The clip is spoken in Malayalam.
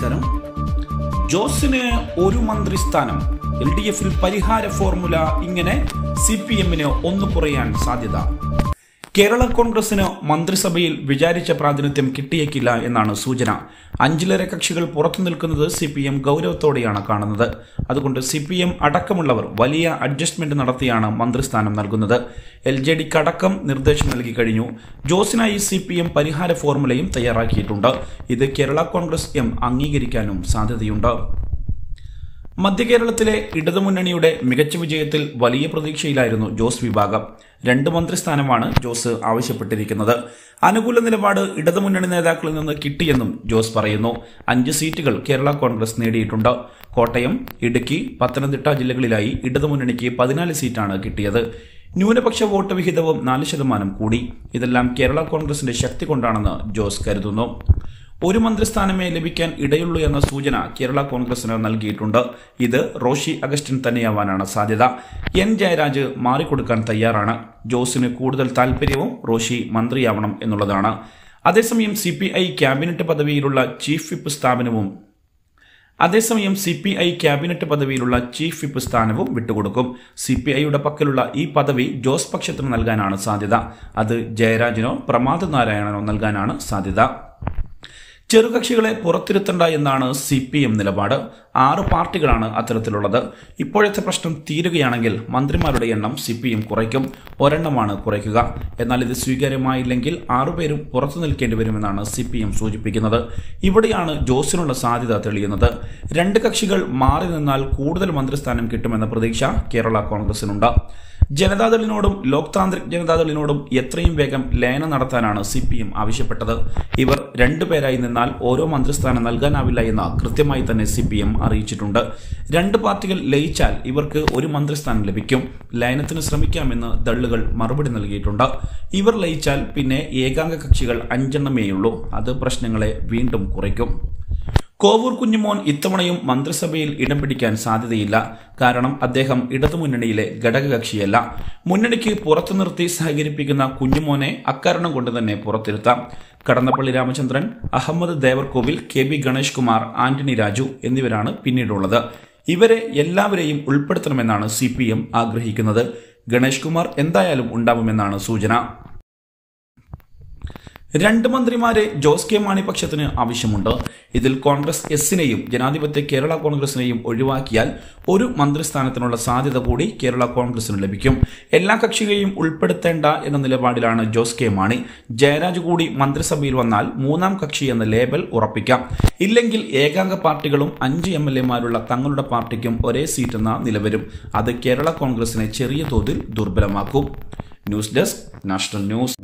നമസ്കാരം. ജോസിന് ഒരു മന്ത്രിസ്ഥാനം എൽ ഡി എഫിൽ പരിഹാര ഫോർമുല ഇങ്ങനെ സി പി എമ്മിന് ഒന്ന് കുറയാൻ സാധ്യത. കേരള കോൺഗ്രസിന് മന്ത്രിസഭയിൽ വിചാരിച്ച പ്രാതിനിധ്യം കിട്ടിയേക്കില്ല എന്നാണ് സൂചന. അഞ്ചിലേറെ കക്ഷികൾ പുറത്തു നിൽക്കുന്നത് സി പി എം ഗൗരവത്തോടെയാണ് കാണുന്നത്. അതുകൊണ്ട് സി പി എം അടക്കമുള്ളവർ വലിയ അഡ്ജസ്റ്റ്മെന്റ് നടത്തിയാണ് മന്ത്രിസ്ഥാനം നൽകുന്നത്. എൽ ജെ ഡിക്ക് അടക്കം നിർദ്ദേശം നൽകി കഴിഞ്ഞു. ജോസിനായി സി പി എം പരിഹാര ഫോർമുലയും തയ്യാറാക്കിയിട്ടുണ്ട്. ഇത് കേരള കോൺഗ്രസ് എം അംഗീകരിക്കാനും സാധ്യതയുണ്ട്. മധ്യകേരളത്തിലെ ഇടതുമുന്നണിയുടെ മികച്ച വിജയത്തിൽ വലിയ പ്രതീക്ഷയിലായിരുന്നു ജോസ് വിഭാഗം. രണ്ട് മന്ത്രിസ്ഥാനമാണ് ജോസ് ആവശ്യപ്പെട്ടിരിക്കുന്നത്. അനുകൂല നിലപാട് ഇടതുമുന്നണി നേതാക്കളിൽ നിന്ന് കിട്ടിയെന്നും ജോസ് പറയുന്നു. അഞ്ച് സീറ്റുകൾ കേരള കോൺഗ്രസ് നേടിയിട്ടുണ്ട്. കോട്ടയം ഇടുക്കി പത്തനംതിട്ട ജില്ലകളിലായി ഇടതുമുന്നണിക്ക് പതിനാല് സീറ്റാണ് കിട്ടിയത്. ന്യൂനപക്ഷ വോട്ട് വിഹിതവും നാല് ശതമാനം കൂടി. ഇതെല്ലാം കേരള കോൺഗ്രസിന്റെ ശക്തി കൊണ്ടാണെന്ന് ജോസ് കരുതുന്നു. ഒരു മന്ത്രിസ്ഥാനമേ ലഭിക്കാൻ ഇടയുള്ളൂ എന്ന സൂചന കേരള കോൺഗ്രസിന് നൽകിയിട്ടുണ്ട്. ഇത് റോഷി അഗസ്റ്റിൻ തന്നെയാവാനാണ് സാധ്യത. എൻ ജയരാജ് മാറിക്കൊടുക്കാൻ തയ്യാറാണ്. ജോസിന് കൂടുതൽ താൽപര്യവും റോഷി മന്ത്രിയാവണം എന്നുള്ളതാണ്. അതേസമയം സി പി ഐ ക്യാബിനറ്റ് പദവിയിലുള്ള ചീഫ് വിപ്പ് സ്ഥാപനവും അതേസമയം സി പി ഐ ക്യാബിനറ്റ് പദവിയിലുള്ള ചീഫ് വിപ്പ് സ്ഥാനവും വിട്ടുകൊടുക്കും. സി പി ഐയുടെ പക്കലുള്ള ഈ പദവി ജോസ് പക്ഷത്തിന് നൽകാനാണ് സാധ്യത. അത് ജയരാജനോ പ്രമാദ് നാരായണനോ നൽകാനാണ് സാധ്യത. ചെറുകക്ഷികളെ പുറത്തിരുത്തണ്ട എന്നാണ് സി പി എം നിലപാട്. ആറ് പാർട്ടികളാണ് അത്തരത്തിലുള്ളത്. ഇപ്പോഴത്തെ പ്രശ്നം തീരുകയാണെങ്കിൽ മന്ത്രിമാരുടെ എണ്ണം സി പി എം കുറയ്ക്കും. ഒരെണ്ണമാണ് കുറയ്ക്കുക. എന്നാൽ ഇത് സ്വീകാര്യമായില്ലെങ്കിൽ ആറുപേരും പുറത്തു നിൽക്കേണ്ടി വരുമെന്നാണ് സി പി എം സൂചിപ്പിക്കുന്നത്. ഇവിടെയാണ് ജോസിനുള്ള സാധ്യത തെളിയുന്നത്. രണ്ട് കക്ഷികൾ മാറി നിന്നാൽ കൂടുതൽ മന്ത്രിസ്ഥാനം കിട്ടുമെന്ന പ്രതീക്ഷ കേരള കോൺഗ്രസിനുണ്ട്. ജനതാദളിനോടും ലോക് താന്ത്രിക് ജനതാദളിനോടും എത്രയും വേഗം ലയനം നടത്താനാണ് സി പി എം ആവശ്യപ്പെട്ടത്. ഇവർ രണ്ടുപേരായി നിന്നാൽ ഓരോ മന്ത്രിസ്ഥാനം നൽകാനാവില്ല എന്ന് കൃത്യമായി തന്നെ സി പി എം അറിയിച്ചിട്ടുണ്ട്. രണ്ട് പാർട്ടികൾ ലയിച്ചാൽ ഇവർക്ക് ഒരു മന്ത്രിസ്ഥാനം ലഭിക്കും. ലയനത്തിന് ശ്രമിക്കാമെന്ന് ദള്ളുകൾ മറുപടി നൽകിയിട്ടുണ്ട്. ഇവർ ലയിച്ചാൽ പിന്നെ ഏകാംഗ കക്ഷികൾ അഞ്ചെണ്ണമേയുള്ളൂ. അത് പ്രശ്നങ്ങളെ വീണ്ടും കുറയ്ക്കും. കോവൂർ കുഞ്ഞുമോൻ ഇത്തവണയും മന്ത്രിസഭയിൽ ഇടം പിടിക്കാൻ സാധ്യതയില്ല. കാരണം അദ്ദേഹം ഇടതുമുന്നണിയിലെ ഘടകകക്ഷിയല്ല. മുന്നണിക്ക് പുറത്തു നിർത്തി സഹകരിപ്പിക്കുന്ന കുഞ്ഞുമോനെ അക്കാരണം കൊണ്ട് തന്നെ പുറത്തിരുത്താം. കടന്നപ്പള്ളി രാമചന്ദ്രൻ അഹമ്മദ് ദേവർകോവിൽ കെ ബി ഗണേഷ് കുമാർ ആന്റണി രാജു എന്നിവരാണ് പിന്നീടുള്ളത്. ഇവരെ എല്ലാവരെയും ഉൾപ്പെടുത്തണമെന്നാണ് സി ആഗ്രഹിക്കുന്നത്. ഗണേഷ് കുമാർ എന്തായാലും ഉണ്ടാവുമെന്നാണ് സൂചന. രണ്ട് മന്ത്രിമാരെ ജോസ് കെ മാണി പക്ഷത്തിന് ആവശ്യമുണ്ട്. ഇതിൽ കോൺഗ്രസ് എസിനെയും ജനാധിപത്യ കേരള കോൺഗ്രസിനെയും ഒഴിവാക്കിയാൽ ഒരു മന്ത്രിസ്ഥാനത്തിനുള്ള സാധ്യത കൂടി കേരള കോൺഗ്രസിന് ലഭിക്കും. എല്ലാ കക്ഷികളെയും ഉൾപ്പെടുത്തേണ്ട എന്ന നിലപാടിലാണ് ജോസ് കെ മാണി. ജയരാജ് കൂടി മന്ത്രിസഭയിൽ വന്നാൽ മൂന്നാം കക്ഷി എന്ന ലേബൽ ഉറപ്പിക്കാം. ഇല്ലെങ്കിൽ ഏകാംഗ പാർട്ടികളും അഞ്ച് എം എൽ എമാരുള്ള തങ്ങളുടെ പാർട്ടിക്കും ഒരേ സീറ്റെന്ന നിലവരും. അത് കേരള കോൺഗ്രസിനെ ചെറിയ തോതിൽ ദുർബലമാക്കും. News desk national news.